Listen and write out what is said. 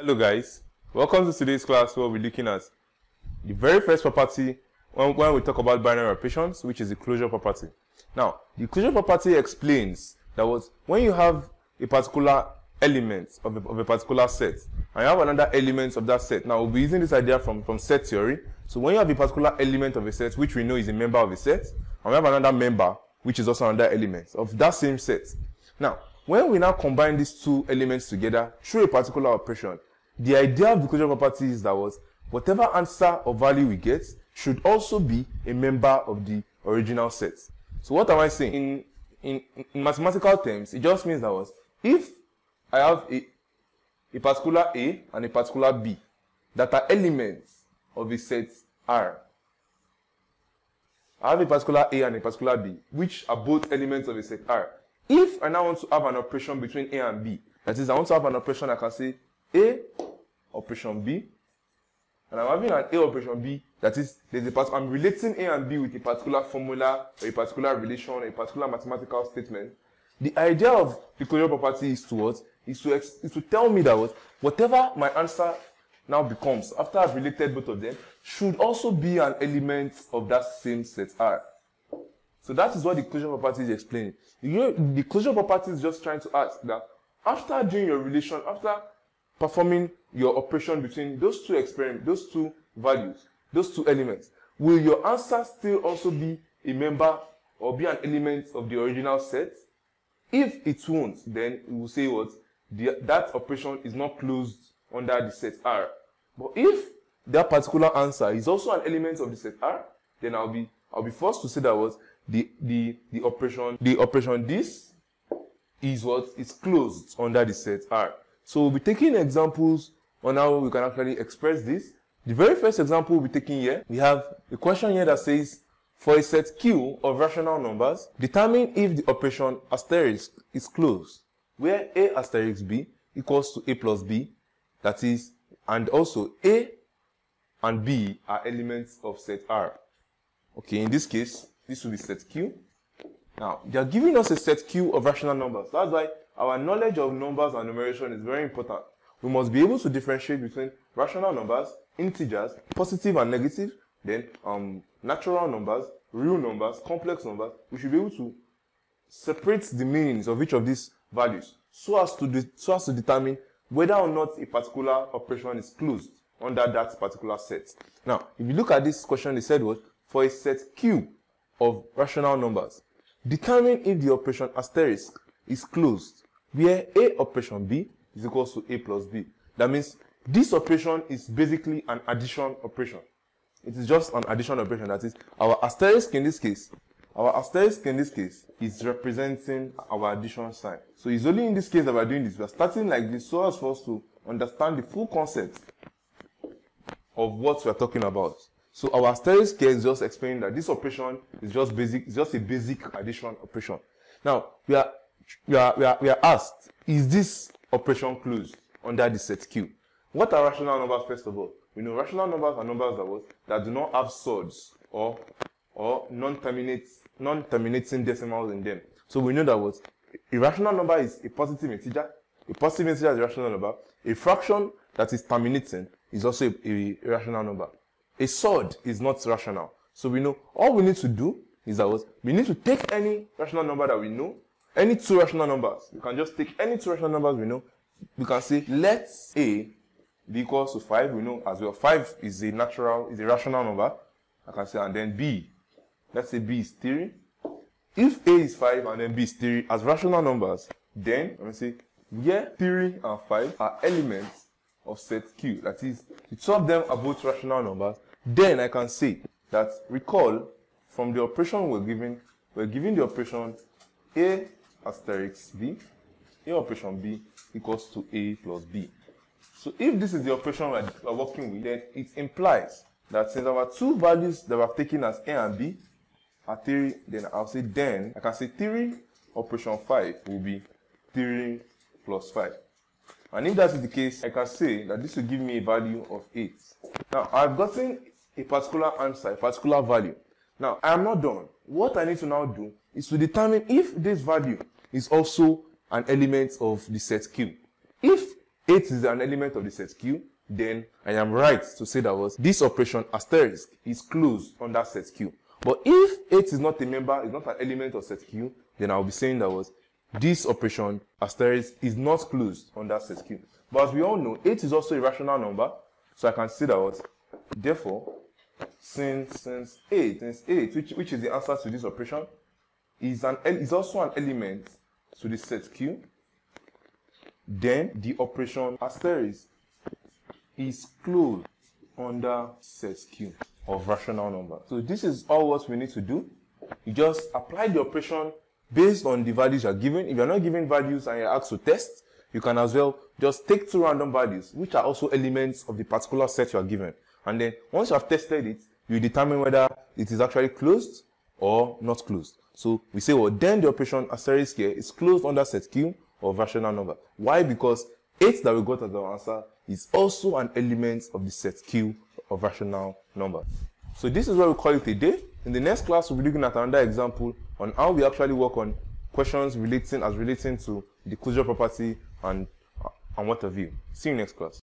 Hello guys, welcome to today's class where we're looking at the very first property when, when we talk about binary operations, which is the closure property. Now, the closure property explains that was when you have a particular element of a, of a particular set and you have another element of that set. Now, we'll be using this idea from, from set theory. So when you have a particular element of a set, which we know is a member of a set, and we have another member, which is also another element of that same set. Now, when we now combine these two elements together through a particular operation, the idea of the closure property is that was whatever answer or value we get should also be a member of the original set. So what am I saying? In, in, in mathematical terms, it just means that was if I have a, a particular A and a particular B that are elements of a set R. I have a particular A and a particular B, which are both elements of a set R. If I now want to have an operation between A and B, that is, I want to have an operation I can say A operation B, and I'm having an A operation B, that is, there's a part, I'm relating A and B with a particular formula, or a particular relation, a particular mathematical statement. The idea of the closure property is to what? Is to, ex, is to tell me that what, whatever my answer now becomes, after I've related both of them, should also be an element of that same set R. So that is what the closure property is explaining. You know, the closure property is just trying to ask that after doing your relation, after performing your operation between those two experiments, those two values, those two elements, will your answer still also be a member or be an element of the original set? If it won't, then we will say what? The, that operation is not closed under the set R. But if that particular answer is also an element of the set R, then I'll be I'll be forced to say that was the the the operation the operation this is what is closed under the set R. So we'll be taking examples on how we can actually express this. The very first example we'll be taking here, we have a question here that says, for a set Q of rational numbers, determine if the operation asterisk is closed, where A asterisk B equals to A plus B, that is, and also A and B are elements of set R. Okay, in this case, this will be set Q. Now, they are giving us a set Q of rational numbers. That's why our knowledge of numbers and numeration is very important. We must be able to differentiate between rational numbers, integers, positive and negative, then um, natural numbers, real numbers, complex numbers. We should be able to separate the meanings of each of these values so as to, so as to determine whether or not a particular operation is closed under that particular set. Now, if you look at this question, it said what? For a set Q of rational numbers, determine if the operation asterisk is closed where A operation B is equals to A plus B. That means this operation is basically an addition operation. It is just an addition operation. That is, our asterisk in this case, our asterisk in this case is representing our addition sign. So it's only in this case that we're doing this. We're starting like this so as for us to understand the full concept of what we're talking about. So our asterisk here is just explaining that this operation is just basic, it's just a basic addition operation. Now, we are we are, we are, we are asked, is this operation closed under the set Q? What are rational numbers, first of all? We know rational numbers are numbers that, what, that do not have surds or, or non-terminate, non-terminating decimals in them. So we know that what a rational number is a positive integer. A positive integer is a rational number. A fraction that is terminating is also a, a, a rational number. A surd is not rational. So we know all we need to do is that what we need to take any rational number that we know any two rational numbers. You can just take any two rational numbers we know. We can say let A be equals to 5. We know as well 5 is a natural, is a rational number. I can say and then B. Let's say B is 3. If A is 5 and then B is 3 as rational numbers, then let me say where 3 and 5 are elements of set Q. That is, the two of them are both rational numbers. Then I can say that recall from the operation we're given, we're given the operation A asterisk b, A operation B equals to A plus B. So if this is the operation we're working with, then it implies that since our two values that we've taken as A and B are 3, then I'll say then, I can say 3 operation 5 will be 3 plus 5. And if that is the case, I can say that this will give me a value of 8. Now, I've gotten a particular answer, a particular value. Now, I am not done. What I need to now do is to determine if this value is also an element of the set Q. If 8 is an element of the set Q, then I am right to say that was this operation asterisk is closed under set Q. But if 8 is not a member, is not an element of set Q, then I'll be saying that was this operation asterisk is not closed under set Q. But as we all know, 8 is also a rational number, so I can say that was therefore since since 8 since 8 which, which is the answer to this operation is an is also an element to the set Q, then the operation asterisk is closed under set Q of rational number. So this is all what we need to do. You just apply the operation based on the values you are given. If you are not given values and you're asked to test, you can as well just take two random values, which are also elements of the particular set you are given. And then once you have tested it, you determine whether it is actually closed or not closed. So we say, well, then the operation asterisk here is closed under set Q of rational number. Why? Because 8 that we got as our answer is also an element of the set Q of rational number. So this is what we call it a day. In the next class, we'll be looking at another example on how we actually work on questions relating as relating to the closure property and, uh, and what have you. See you next class.